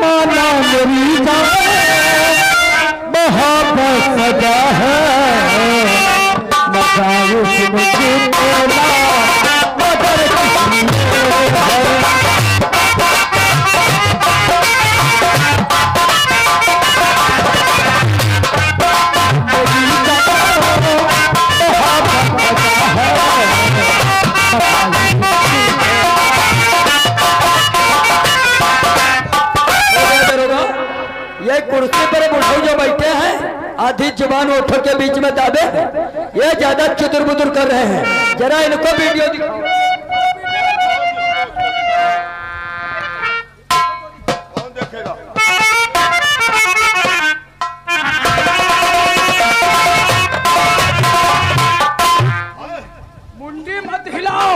माना मेरी मोहब्बत सजा है। मकाऊ मुझे आधी ज़ुबान ओठों के बीच में दाबे। ये ज़्यादा चुदुर बुदुर कर रहे हैं। जरा इनको वीडियो दिखाओ। मुंडी मत हिलाओ।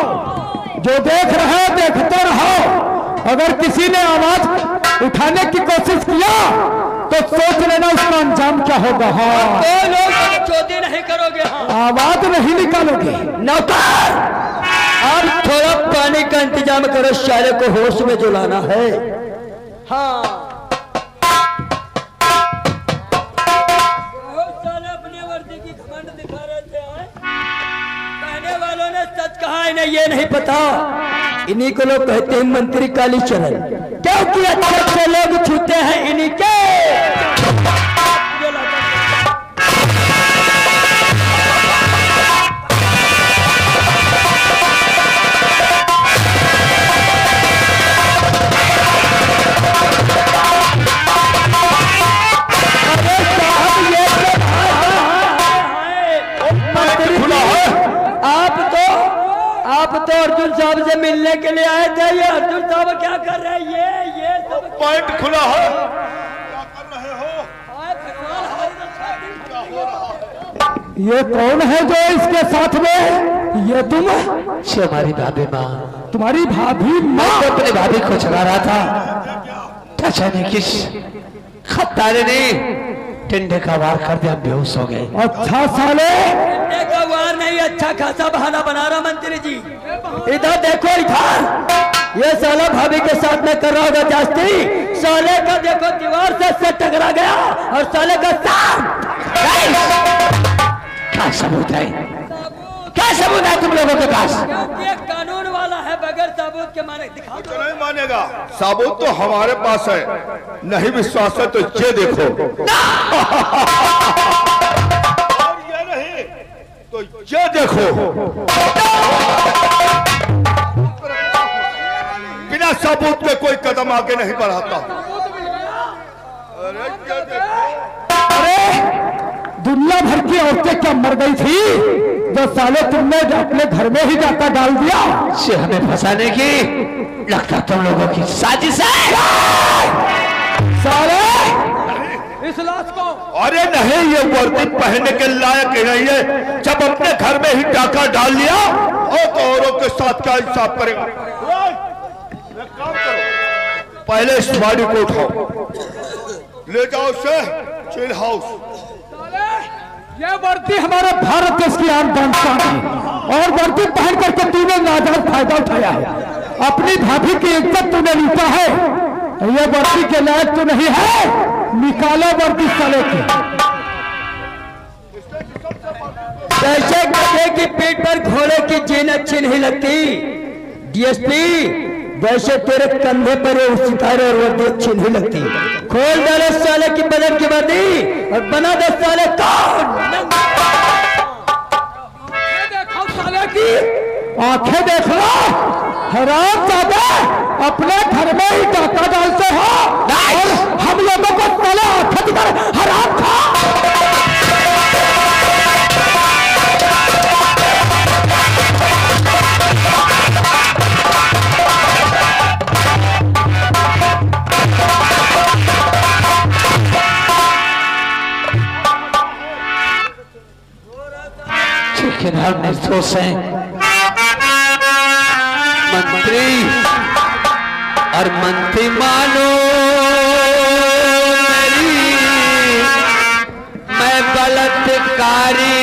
जो देख रहे हो देखते रहो। अगर किसी ने आवाज़ उठाने की कोशिश किया तो सोच लेना उसका अंजाम क्या होगा? हाँ। दो लोग चोदी नहीं करोगे हाँ आवाज़ नहीं निकालोगे। नौकर! अब थोड़ा पानी का इंतज़ाम करो शाले को होश में जुलाना है। हाँ। बहुत सारे वर्दी की घमंड दिखा रहे थे हाँ? वालों ने सच कहा इन्हें ये नहीं पता। इन्हीं को लोग कहते हैं मंत्री काली चरण क्योंकि अच्छे अच्छे लोग छूते हैं इन्हीं के। साहब से मिलने के लिए आए थे ये अर्जुन साहब क्या कर रहे हैं? ये ये सब पॉइंट खुला है। क्या कर रहे हो रहा ये कौन है जो इसके साथ में? ये तुम हमारी भाभी माँ। तुम्हारी भाभी माँ। तो अपनी भाभी को चला रहा था। चाचा ने किस खत्तारे ने टिंडे का वार कर दिया बेहोश हो गए। अच्छा साले घंटे का वार नहीं अच्छा खासा बहाना बना रहा मंत्री जी। इधर देखो इधर। ये साला भाभी के साथ में कर रहा होगा जास्ती। साले का देखो दीवार से से टकरा गया और साले का साथ। क्या सबूत है? क्या सबूत है तुम लोगों के पास? एक कानून वाला है बगैर सबूत के माने दिखाओ। तो नहीं मानेगा। साबुत तो हमारे पास है। नहीं विश्वास है तो ये देखो। तो ये देखो। बिना सबूत के कोई कदम आगे नहीं बढ़ाता। अरे ये देखो। अरे दुनिया भर की औरतें क्या मर गई थी जो साले तुमने अपने घर में ही जाकर डाल दिया? से हमें फंसाने की लगता तुम लोगों की साजिश है। साले! इस लाश को अरे नहीं, ये वर्दी पहनने के लायक ही नहीं है। जब अपने घर में ही डाका डाल लिया और तो औरों के साथ क्या इंसाफ करेगा? पहले इस बॉडी को उठाओ। ले जाओ उसे चिल हाउस। ये वर्दी हमारे भारत देश की शान है। और वर्दी पहन करके तूने नाजायज फ़ायदा उठाया है। अपनी भाभी की इज़्ज़त तूने लूटा है। ये वर्दी के लायक तो नहीं है। निकालो वर्दी साले की। जैसे गधे की पीठ पर घोड़े की जीन अच्छी नहीं लगती। डीएसपी वैसे तेरे कंधे पर सितारे और वर्दी अच्छी नहीं लगती। खोल डाले साले की बदन की वर्दी और बना दे साले कौन देखो आँखें देख लो। हराम ज़्यादा अपने घर में ही डाका डालते हो। और हम लोगों हैं मंत्री और मंत्री मानो मेरी मैं बलात्कारी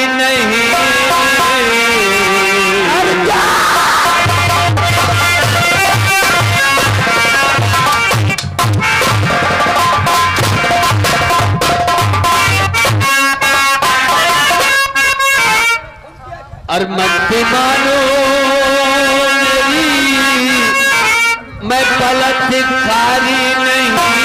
बात मानो मेरी। मैं बलात्कारी नहीं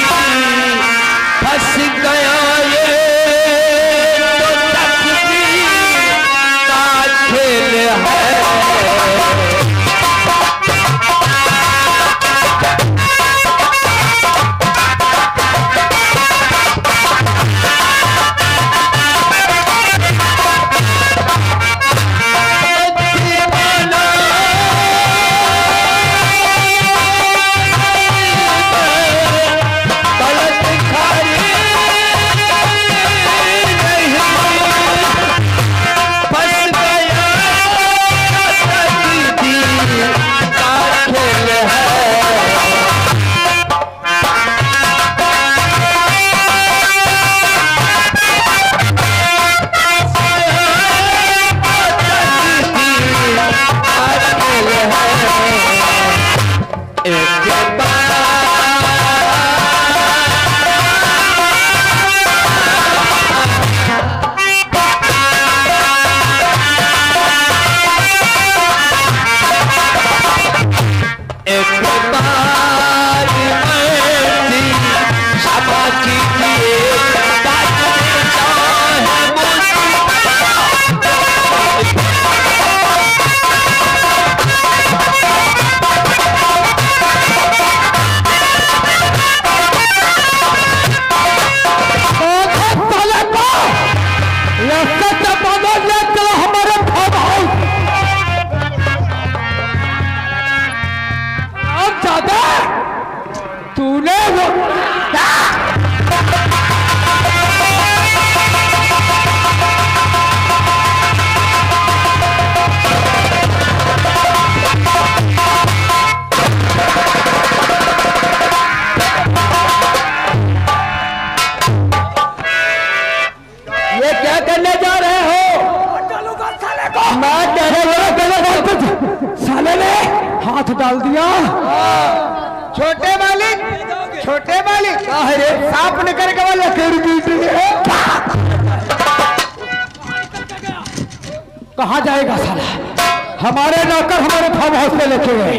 नौकर हमारे फार्म हाउस में लेके गए।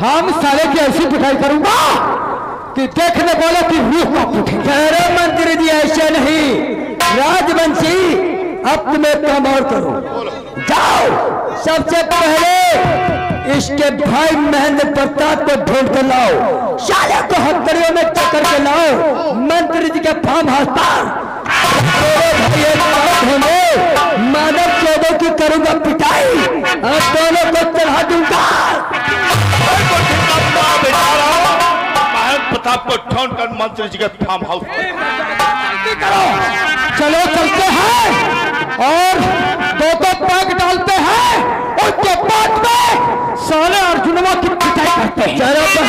हम साले की ऐसी पिटाई करूँगा कि देखने वाले की रूह का मंत्री जी, ऐसे नहीं। राजवंशी अब तुम एक काम और करो। जाओ। सबसे पहले इसके भाई महेंद्र प्रताप को ढूंढ कर लाओ। साले को हथकड़ियों में चक्कर के लाओ। मंत्री जी के फार्म हाउस पर। मानव चौदह की करूँगा महंत प्रताप को कर मंत्री जी के फार्म हाउस पर चलो चलते हैं और दो दो पैक डालते हैं। उसके बाद में सारे अर्जुनवा की पिटाई करते हैं। चलो तो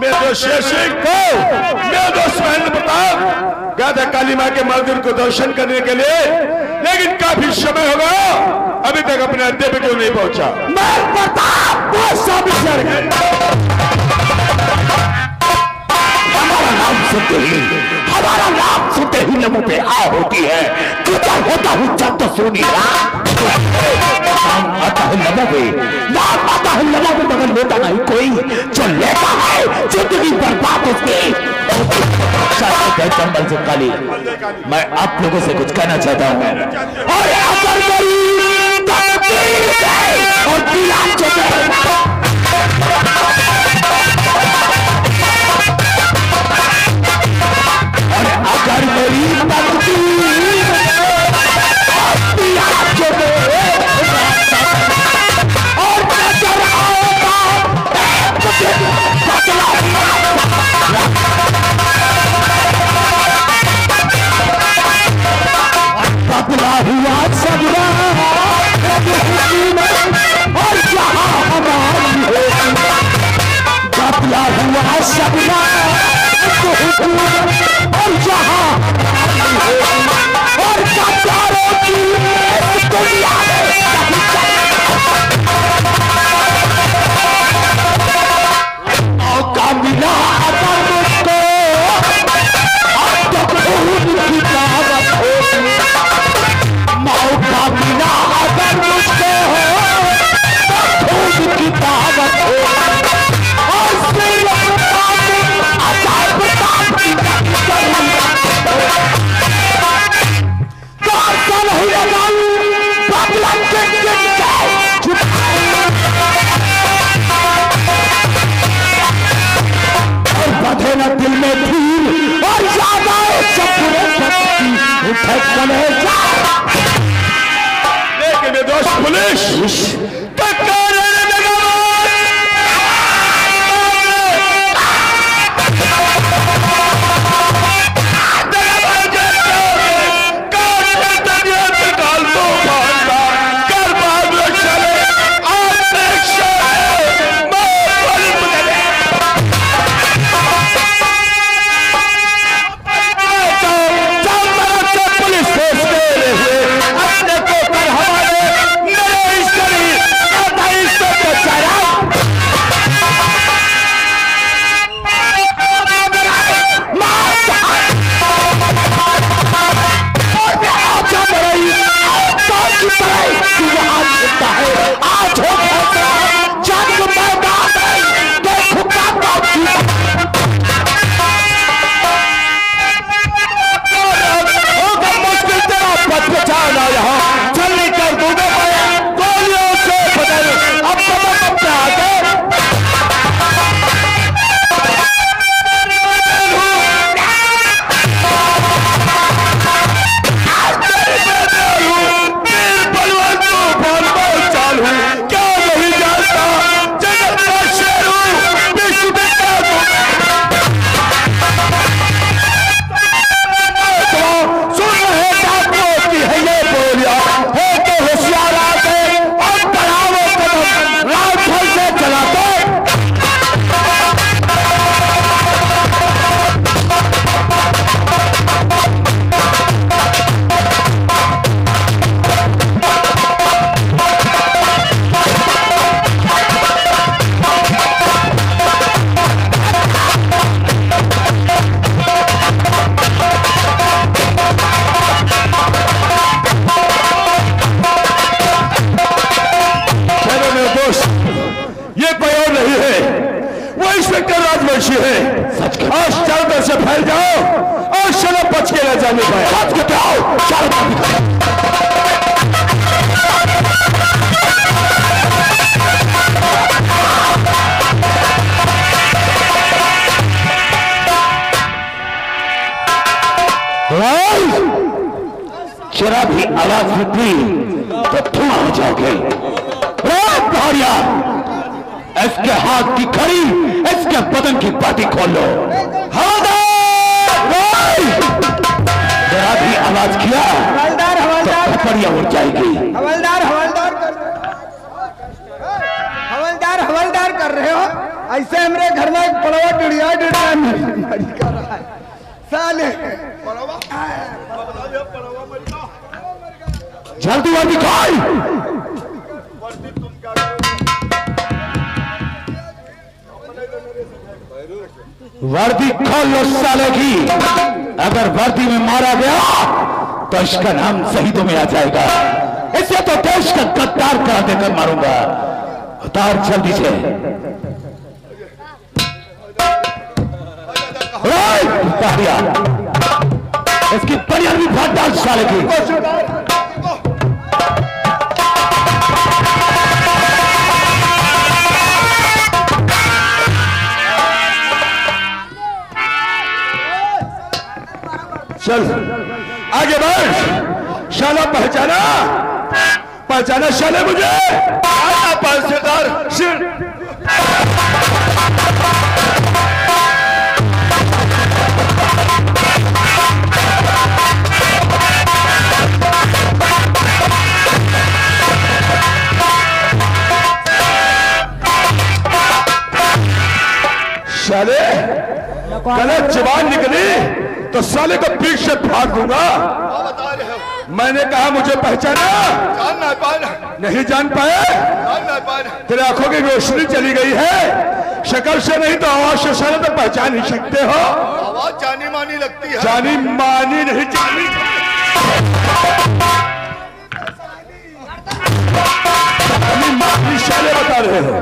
मेरे शेर सिंह को मेरे दोस्त महेंद्र प्रताप गया था माँ के मंदिर को दर्शन करने के लिए, लेकिन काफ़ी समय होगा अभी तक अपने अड्डे पे क्यों नहीं पहुँचा। मैं पता हमारा नाम सुनते ही हमारा नाम सुनते ही लोगों पे आ होती है। किधर होता हूँ जब तो सुनी आता है नाम आता है मगर लेता नहीं कोई। जो लेता है ज़िंदगी बर्बाद उसकी। चंबल से काली मैं आप लोगों से कुछ कहना चाहता हूँ। नहीं है। वो इंस्पेक्टर राजवंशी है। आज चारों तरफ़ से फैल जाओ और शराब बच के न जाने पाए जरा भी आवाज़ निकली तो धुआँ हो जाओगे। भारिया। इसके हाथ की खड़ी इसके बदन की पार्टी खोल। लो जरा भी आवाज़ किया हवलदार तो हवलदार। खपड़िया उड़ जाएगी। हवलदार हवलदार कर हवलदार हवलदार कर रहे हो। ऐसे हमारे घर में एक पड़वा डिड़िया डिड़िया मरी कर रहा है। साले। जल्दी वर्दी खोल वर्दी खोल साले की। अगर वर्दी में मारा गया तो इसका नाम शहीदों में आ जाएगा। इसे तो देश का गद्दार करा देकर मारूँगा। उतार जल्दी से। इसकी बढ़िया भी फाट साले की। चल। आगे बढ़। शाला पहचाना। पहचाना शाले मुझे। पहचानदार सिर। साले गलत जबान निकली तो साले को पीठ से फाड़ दूँगा। मैंने कहा मुझे पहचाना? जान ना पाए नहीं जान पाए? तेरे आँखों की रोशनी चली गई है। शक्ल से नहीं तो आवाज़ से साले तो पहचान ही सकते हो। आवाज़ जानी मानी लगती है। जानी मानी नहीं जानी जानी मानी साले बता रहे हो।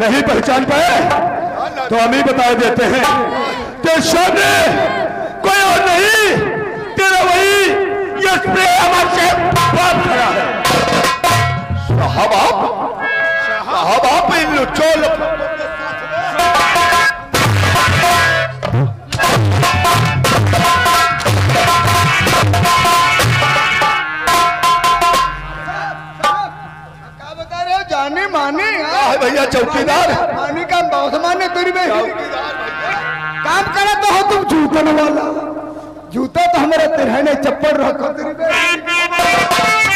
नहीं पहचान पाए? तो हम ही बता देते हैं तेरे सामने कोई और नहीं तेरा वही यश प्रेम से बात खड़ा है साहब आप साहब आप इन लोग- जाने माने है भैया चौकीदार मानी का तेरी में काम करे तो हो तुम जूतन वाला। जूता तो हमारे तिरहने चप्पल रखो। तेरी में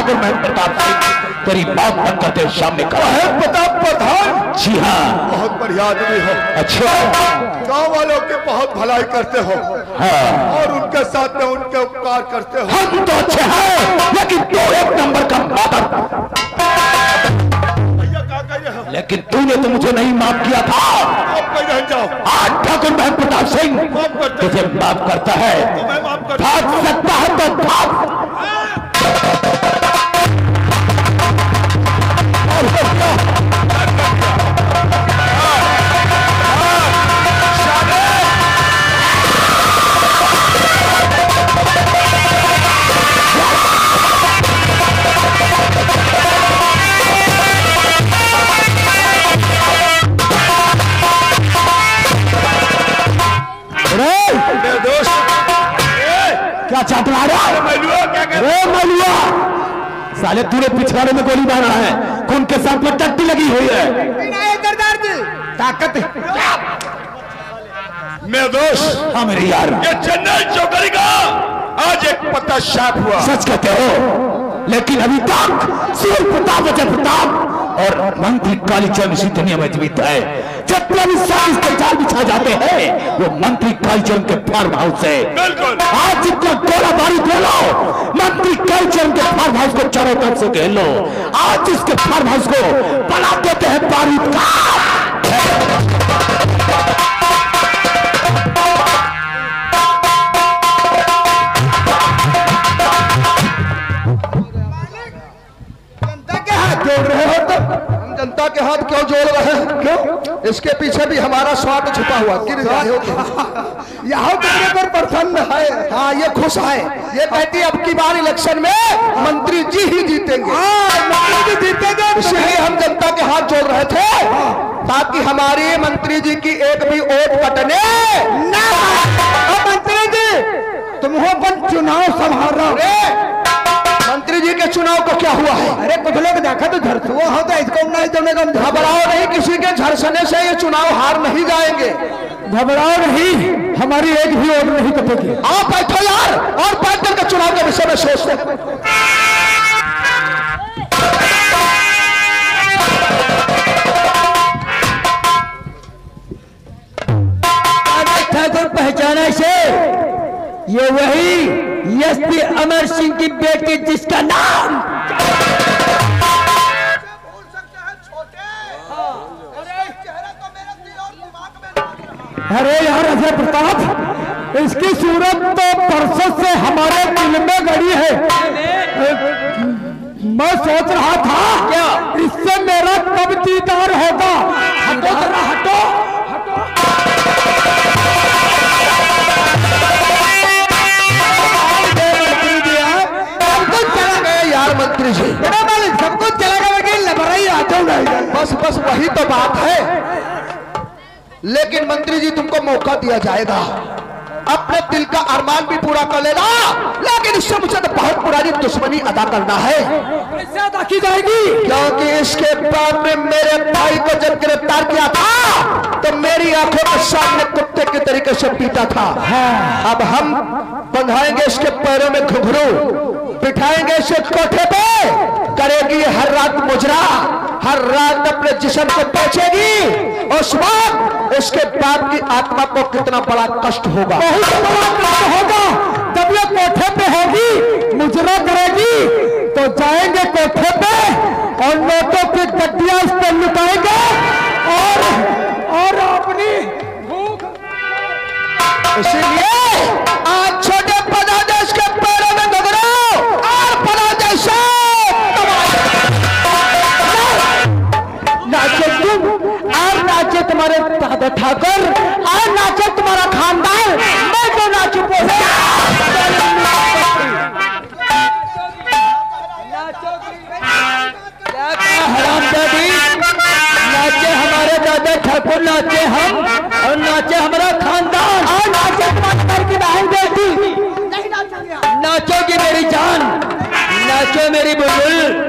तेरा बाप ठाकुर मैं प्रताप सिंह तेरी बात बनकर तेरे सामने खड़ा है प्रताप प्रधान। जी हाँ। बहुत बढ़िया आदमी हो। अच्छा। गाँव वालों के बहुत भलाई करते हो। हाँ। और उनके साथ में उनके उपकार करते हो। हम तो अच्छे हैं लेकिन तू एक नंबर का मादर। कह हो? लेकिन तूने तो मुझे नहीं माफ़ किया था। आप कहीं रह जाओ। आज ठाकुर मैं प्रताप सिंह तुझे माफ़ करता है। मैं माफ़ कर भाग सकता है तो भाग। क्या रहा है? मलुआ साले तूने पिछवाड़े में गोली मारा है। खून के साथ में टट्टी लगी हुई है। ताकत मेरे दोस्त हमारे यार। ये चेन्नई चौधरी का आज एक पता शाप हुआ। सच कहते हो लेकिन अभी तक सूर्य प्रताप अजय प्रताप और मंत्री कालीचरण इसी दुनिया में जीवित है। जितने भी साइंस के जाल बिछा जाते हैं वो मंत्री कालीचरण के फार्म हाउस है आज जितना गोला बारी लो मंत्री कालीचरण के फार्म हाउस को चारों तरफ़ से घेर लो। आज इसके फार्म हाउस को बना देते हैं बारूद का। जनता के हाथ क्यों जोड़ रहे हैं? क्यों? इसके पीछे भी हमारा स्वार्थ छुपा हुआ गिर यहाँ तुम्हारे पर प्रसन्न है। हाँ ये खुश है। ये कहती अब की बार इलेक्शन में मंत्री जी ही जीतेंगे। मंत्री जीतेंगे। इसलिए हम जनता के हाथ जोड़ रहे थे ताकि हमारे मंत्री जी की एक भी वोट कटने। ना मंत्री जी तुम हो चुनाव संभाल रहे हो जी के चुनाव को क्या हुआ है? अरे कुछ लोग देखा तो झरसुआ हो तो इसको नहीं का घबराओ नहीं किसी के झरसने से ये चुनाव हार नहीं जाएँगे। घबराओ नहीं हमारी एक भी वोट नहीं कटेगी। आप बैठो यार और बैठ करके चुनाव के विषय में सोचते। ठाकुर पहचाना से ये वही एसपी अमर सिंह की बेटी जिसका नाम अरे यार अजय प्रताप इसकी सूरत तो परसों से हमारे दिल में गड़ी है। मैं सोच रहा था क्या? इससे मेरा कब दीदार होगा? हटो जरा हटो। मंत्री जी सब कुछ चला गया बस बस वही तो बात है। लेकिन मंत्री जी तुमको मौका दिया जाएगा। अपने दिल का अरमान भी पूरा कर लेना। लेकिन इससे मुझे तो बहुत पुरानी दुश्मनी अदा करना है। अदा की जाएगी। क्योंकि इसके बाद में मेरे भाई को जब गिरफ़्तार किया था तो मेरी आँखों के सामने कुत्ते के तरीके से पीता था। अब हम बंधाएँगे इसके पैरों में घुघरू। बिठाएँगे इसे कोठे पे। करेगी हर रात मुजरा हर रात अपने जिसम को बेचेगी। उस वक्त उसके बाप की आत्मा को कितना बड़ा कष्ट होगा। बहुत बड़ा काम होगा। जब ये कोठे पे होगी मुजरा करेगी तो जाएँगे कोठे पे और नोटों की गड्डियाँ इस पर लुटाएँगे और और अपनी भूख इसीलिए आज छोटे पदादेश तुम्हारे दादा ठाकुर और नाचे तुम्हारा खानदान, मैं तो नाचू नाचे हमारे दादा ठाकुर, नाचे हम, और नाचे हमारा खानदान। और नाचे तुम्हारे की बहन बेटी, नाचोगी मेरी जान, नाचो मेरी बुलबुल